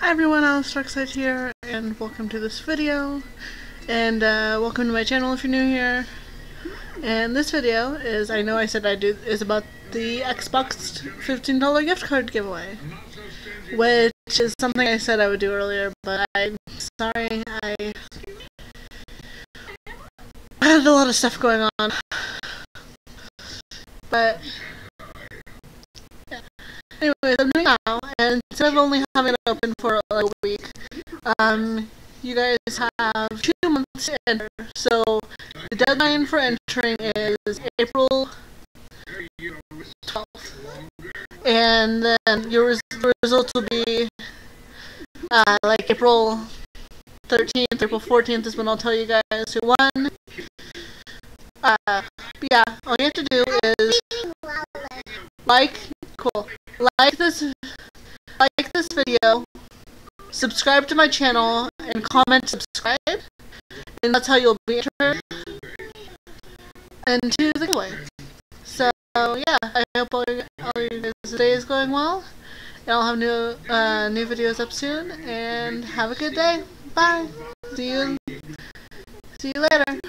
Hi everyone, Alice Darkside here, and welcome to this video. And uh, welcome to my channel if you're new here. And this video is, I know I said I do, is about the Xbox $15 gift card giveaway. Which is something I said I would do earlier, but I'm sorry, I had a lot of stuff going on. But Anyways, I'm doing instead of only having it open for a week, um, you guys have two months to enter. So the deadline for entering is April 12th, and then your res results will be uh, like April 13th, April 14th is when I'll tell you guys who won. Uh, yeah, all you have to do is like, cool like this like this video, subscribe to my channel, and comment subscribe, and that's how you'll be entered into the giveaway. So yeah, I hope all, your, all your guys' day is going well, and I'll have new uh, new videos up soon. And have a good day. Bye. See you. See you later.